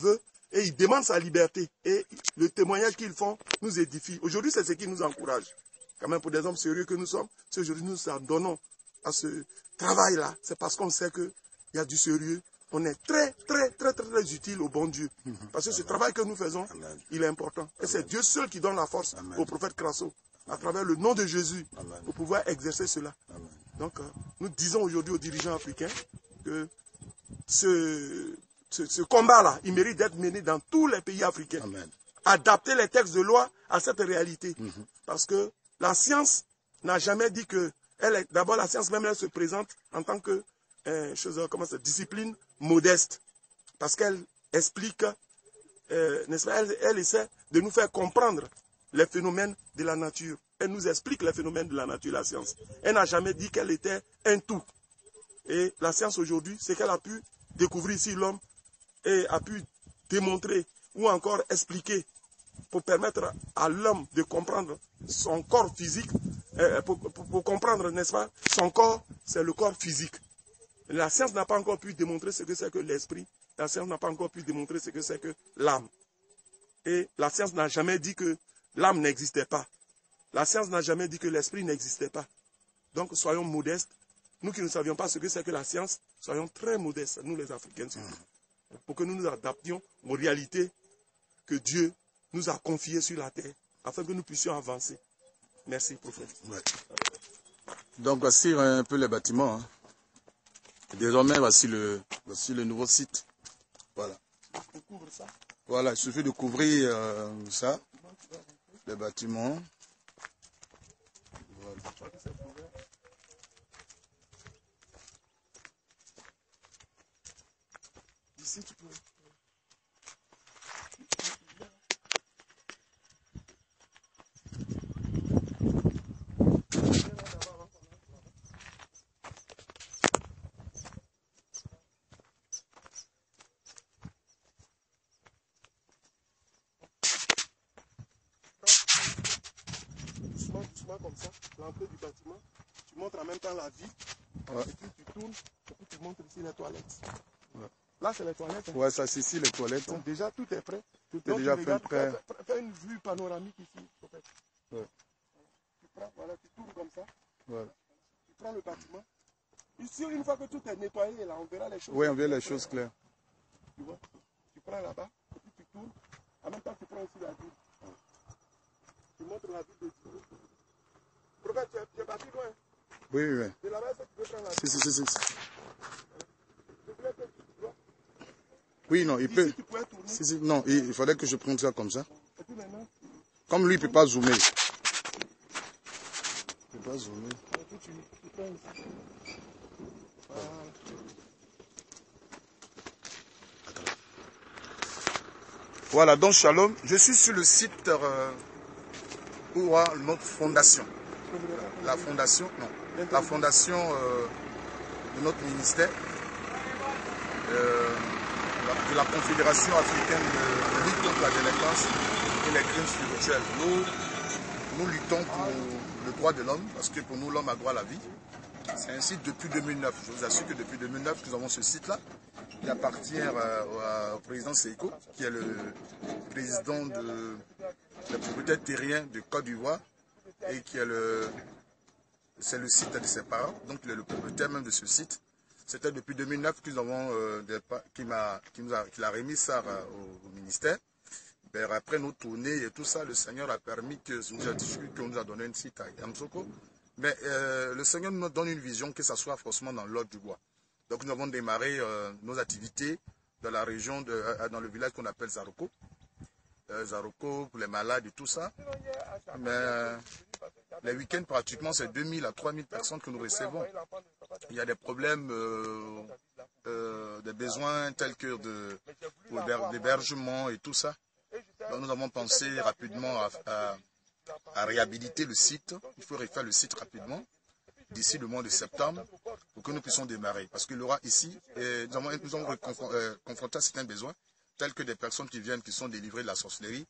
veut et ils demandent sa liberté. Et le témoignage qu'ils font nous édifie. Aujourd'hui, c'est ce qui nous encourage. Quand même, pour des hommes sérieux que nous sommes, si aujourd'hui nous nous donnons à ce travail-là, c'est parce qu'on sait qu'il y a du sérieux. On est très, très, très, très, très utile au bon Dieu. Parce que ce travail que nous faisons, il est important. Et c'est Dieu seul qui donne la force au prophète Crasso, à travers le nom de Jésus, pour pouvoir exercer cela. Donc, euh, nous disons aujourd'hui aux dirigeants africains que ce, ce, ce combat-là, il mérite d'être mené dans tous les pays africains. Amen. Adapter les textes de loi à cette réalité. Parce que la science n'a jamais dit que, elle est, d'abord la science même, elle se présente en tant que euh, chose, comment ça, discipline modeste. Parce qu'elle explique, euh, n'est-ce pas, elle, elle essaie de nous faire comprendre les phénomènes de la nature. Elle nous explique les phénomènes de la nature, la science. Elle n'a jamais dit qu'elle était un tout. Et la science aujourd'hui, c'est qu'elle a pu découvrir ici l'homme et a pu démontrer ou encore expliquer pour permettre à l'homme de comprendre son corps physique, euh, pour, pour- comprendre, n'est-ce pas, son corps, c'est le corps physique. La science n'a pas encore pu démontrer ce que c'est que l'esprit. La science n'a pas encore pu démontrer ce que c'est que l'âme. Et la science n'a jamais dit que l'âme n'existait pas. La science n'a jamais dit que l'esprit n'existait pas. Donc soyons modestes. Nous qui ne savions pas ce que c'est que la science, soyons très modestes, nous les Africains surtout, pour que nous nous adaptions aux réalités que Dieu nous a confiées sur la terre, afin que nous puissions avancer. Merci, prophète. Ouais. Donc voici un peu les bâtiments. hein. Désormais, voici le, voici le nouveau site. Voilà. Voilà, il suffit de couvrir euh, ça, les bâtiments. Ici, tu peux. Doucement, doucement comme ça, l'entrée du bâtiment. Tu montres en même temps la vie. Ouais. Et puis tu tournes, et puis tu montres ici les toilettes. Ouais. Là, c'est les toilettes. hein. Ouais, ça c'est ici les toilettes. Donc déjà, tout est prêt. Tout est déjà fait prêt. Fais, une vue panoramique ici. en fait. Ouais. Tu prends, voilà, tu tournes comme ça. Voilà. Tu prends le bâtiment. Ici, une fois que tout est nettoyé, là, on verra les choses. Oui, on voit les choses claires. Tu vois, tu prends là-bas, et puis tu tournes. En même temps, tu prends aussi la ville. Tu montres la ville de Dieu. Prophète, tu es, tu es parti loin. Oui, oui, oui. De là-bas, tu peux prendre la Si, si, si, si. Je voulais que tu vois. Oui, non, il peut. Tu tourner. Si, si, non, il, il fallait que je prenne ça comme ça. Comme lui, il ne peut pas zoomer. Il ne peut pas zoomer. Voilà. Donc Shalom, je suis sur le site euh, où a notre fondation. La fondation, non, la fondation euh, de notre ministère, euh, la Confédération africaine de, lutte contre la délinquance et les crimes spirituels. Nous, nous luttons pour le droit de l'homme, parce que pour nous, l'homme a droit à la vie. C'est un site depuis 2009. Je vous assure que depuis 2009, nous avons ce site-là qui appartient euh, au, président Seiko, qui est le président de la propriété terrien de Côte d'Ivoire et qui est le c'est le site de ses parents, donc il est le propriétaire même de ce site. C'était depuis 2009 que nous avons euh, qui qui nous a qu'il a remis ça euh, au, ministère. Ben, après nos tournées et tout ça, le Seigneur a permis que a qu'on nous a donné un site à Yamsoko. Mais euh, le Seigneur nous donne une vision que ça soit forcément dans l'ordre du bois. Donc nous avons démarré nos activités dans la région, de, dans le village qu'on appelle Zaroko. Zaroko pour les malades et tout ça. Mais euh, les week-ends, pratiquement, c'est 2000 à 3000 personnes que nous recevons. Il y a des problèmes, euh, euh, des besoins tels que l'hébergement et tout ça. Nous avons pensé rapidement à, réhabiliter le site. Il faut refaire le site rapidement d'ici le mois de septembre pour que nous puissions démarrer. Parce que l'aura ici, euh, nous avons, euh, confronté à certains besoins, tels que des personnes qui viennent, qui sont délivrées de la sorcellerie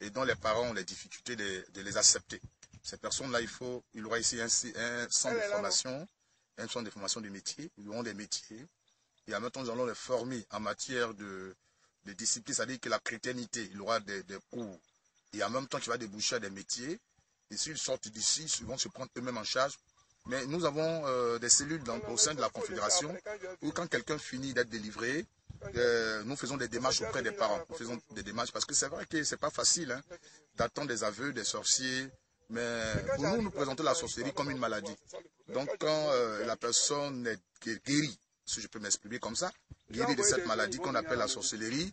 et dont les parents ont les difficultés de les accepter. Ces personnes-là, il faut, il y aura ici un, un centre de formation, un centre de formation du métier. Ils auront des métiers. Et en même temps, nous allons les former en matière de, des disciplines, c'est-à-dire que la chrétienité, il aura des, des cours, et en même temps, qui va déboucher à des métiers. Et s'ils sortent d'ici, ils vont se prendre eux-mêmes en charge. Mais nous avons euh, des cellules au sein de la Confédération où quand quelqu'un finit d'être délivré, euh, nous faisons des démarches auprès des parents. Nous faisons des démarches parce que c'est vrai que c'est pas facile hein, d'attendre des aveux des sorciers. Mais pour nous, nous présentons la sorcellerie comme une maladie. Donc quand euh, la personne est guérie, si je peux m'exprimer comme ça, guérie de cette maladie qu'on appelle la sorcellerie,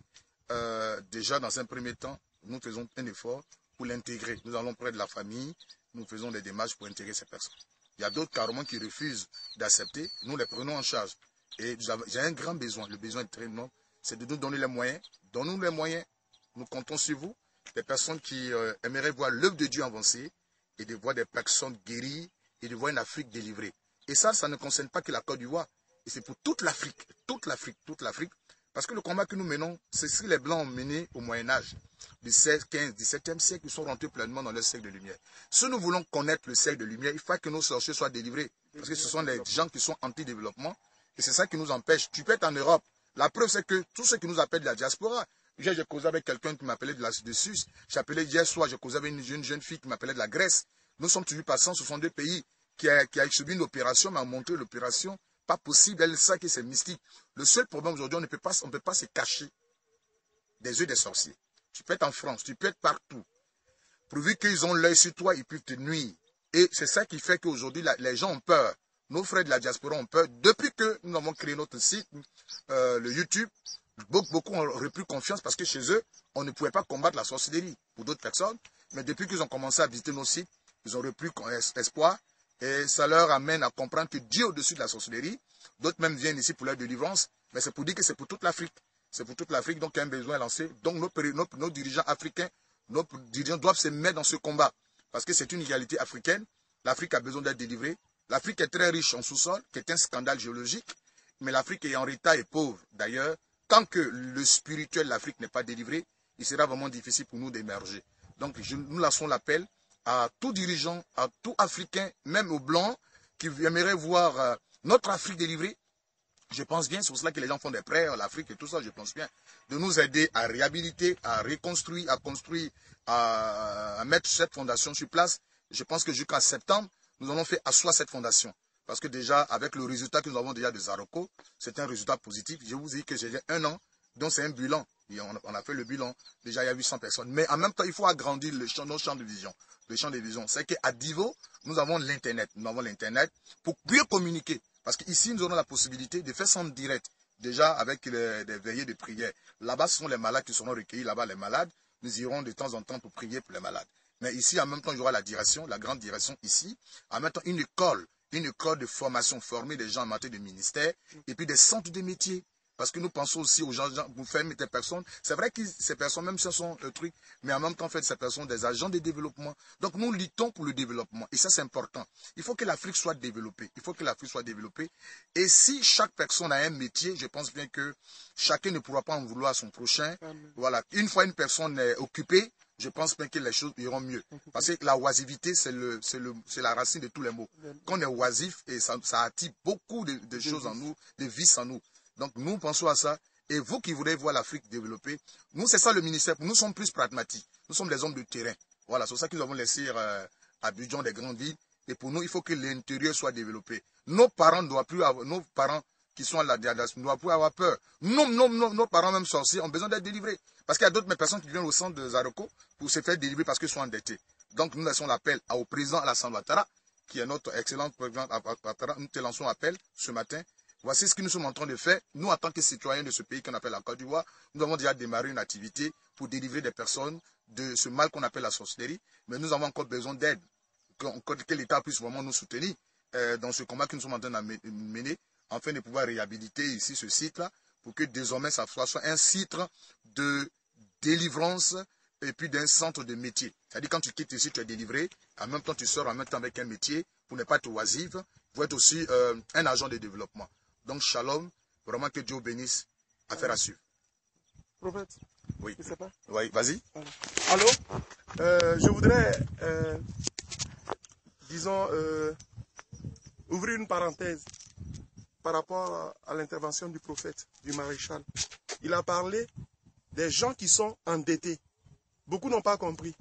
euh, déjà dans un premier temps, nous faisons un effort pour l'intégrer. Nous allons près de la famille, nous faisons des démarches pour intégrer ces personnes. Il y a d'autres carrément qui refusent d'accepter, nous les prenons en charge. Et j'ai un grand besoin, le besoin est très énorme, c'est de nous donner les moyens. Donnons-nous les moyens, nous comptons sur vous, des personnes qui euh, aimeraient voir l'œuvre de Dieu avancer et de voir des personnes guéries et de voir une Afrique délivrée. Et ça, ça ne concerne pas que la Côte d'Ivoire, et c'est pour toute l'Afrique, toute l'Afrique, toute l'Afrique, parce que le combat que nous menons, c'est ce que les Blancs ont mené au Moyen Âge, du 16, 15, 17e siècle, ils sont rentrés pleinement dans le siècle de lumière. Si nous voulons connaître le siècle de lumière, il faut que nos sorciers soient délivrés, parce que ce sont des gens qui sont anti-développement, et c'est ça qui nous empêche. Tu peux être en Europe. La preuve, c'est que tout ce qui nous appelle de la diaspora, j'ai causé avec quelqu'un qui m'appelait de la de Suisse. J'appelais hier soir, j'ai causé avec une jeune, jeune fille qui m'appelait de la Grèce. Nous sommes toujours passants, ce sont deux pays qui a, qui a subi une opération, ont montré l'opération pas possible. Elle sait que c'est mystique. Le seul problème aujourd'hui, on ne peut pas, on peut pas se cacher des yeux des sorciers. Tu peux être en France, tu peux être partout. Pourvu qu'ils ont l'œil sur toi, ils peuvent te nuire. Et c'est ça qui fait qu'aujourd'hui, les gens ont peur. Nos frères de la diaspora ont peur. Depuis que nous avons créé notre site, euh, le YouTube, beaucoup, ont repris confiance parce que chez eux, on ne pouvait pas combattre la sorcellerie pour d'autres personnes. Mais depuis qu'ils ont commencé à visiter nos sites, ils ont repris espoir et ça leur amène à comprendre que Dieu au-dessus de la sorcellerie. D'autres même viennent ici pour leur délivrance, mais c'est pour dire que c'est pour toute l'Afrique. C'est pour toute l'Afrique, donc y a un besoin lancé. Donc nos, dirigeants africains, nos dirigeants doivent se mettre dans ce combat. Parce que c'est une réalité africaine. L'Afrique a besoin d'être délivrée. L'Afrique est très riche en sous-sol, qui est un scandale géologique. Mais l'Afrique est en état et pauvre. D'ailleurs, tant que le spirituel de l'Afrique n'est pas délivré, il sera vraiment difficile pour nous d'émerger. Donc nous lançons l'appel à tout dirigeant, à tout Africain, même aux Blancs, qui aimeraient voir euh, notre Afrique délivrée. Je pense bien, c'est pour cela que les gens font des prêts à l'Afrique et tout ça, je pense bien, de nous aider à réhabiliter, à reconstruire, à construire, à, mettre cette fondation sur place. Je pense que jusqu'à septembre, nous allons faire asseoir cette fondation. Parce que déjà, avec le résultat que nous avons déjà de Zaroko, c'est un résultat positif. Je vous dis que j'ai un an, donc c'est un bilan. on, a fait le bilan. Déjà, il y a 800 personnes. Mais en même temps, il faut agrandir le champ, nos champs de vision le champ de vision, c'est qu'à Divo, nous avons l'Internet. Nous avons l'Internet pour mieux communiquer. Parce qu'ici, nous aurons la possibilité de faire en direct, déjà avec les, veillées de prière. Là-bas, ce sont les malades qui seront recueillis. Là-bas, les malades, nous irons de temps en temps pour prier pour les malades. Mais ici, en même temps, il y aura la direction, la grande direction ici. En même temps, une école, une école de formation, former des gens en matière de ministère, et puis des centres de métiers. Parce que nous pensons aussi aux gens, vous faites des personnes. C'est vrai que ces personnes, même si ce sont le truc, mais en même temps, en fait, ces personnes des agents de développement. Donc, nous luttons pour le développement. Et ça, c'est important. Il faut que l'Afrique soit développée. Il faut que l'Afrique soit développée. Et si chaque personne a un métier, je pense bien que chacun ne pourra pas en vouloir à son prochain. Voilà. Une fois une personne est occupée, je pense bien que les choses iront mieux. Parce que la oisivité, c'est le, la racine de tous les maux. Quand on est oisif, et ça, attire beaucoup de, de choses en nous, de vices en nous. Donc nous pensons à ça. Et vous qui voulez voir l'Afrique développer, nous, c'est ça le ministère. Nous sommes plus pragmatiques. Nous sommes des hommes de terrain. Voilà, c'est ça que nous avons laissé euh, à Budjon des grandes villes. Et pour nous, il faut que l'intérieur soit développé. Nos parents ne doivent plus avoir, nos parents qui sont à la ne doivent plus avoir peur. Non, non, non, nos parents, même sorciers, ont besoin d'être délivrés. Parce qu'il y a d'autres personnes qui viennent au centre de Zaroko pour se faire délivrer parce qu'ils sont endettés. Donc nous laissons l'appel au président Alassane Ouattara, qui est notre excellent président Ouattara. Nous te lançons l'appel ce matin Voici ce que nous sommes en train de faire. Nous, en tant que citoyens de ce pays qu'on appelle la Côte d'Ivoire, nous avons déjà démarré une activité pour délivrer des personnes de ce mal qu'on appelle la sorcellerie. Mais nous avons encore besoin d'aide, que, l'État puisse vraiment nous soutenir euh, dans ce combat que nous sommes en train de mener, afin de pouvoir réhabiliter ici ce site-là, pour que désormais ça soit un site de délivrance et puis d'un centre de métier. C'est-à-dire quand tu quittes ici, tu es délivré, en même temps tu sors en même temps avec un métier pour ne pas être oisif, pour être aussi euh, un agent de développement. Donc, shalom, vraiment que Dieu bénisse. Affaire à suivre. Prophète Oui. Je sais pas. Oui, vas-y. Allô? Euh, Je voudrais, euh, disons, ouvrir une parenthèse par rapport à, l'intervention du prophète, du maréchal. Il a parlé des gens qui sont endettés. Beaucoup n'ont pas compris.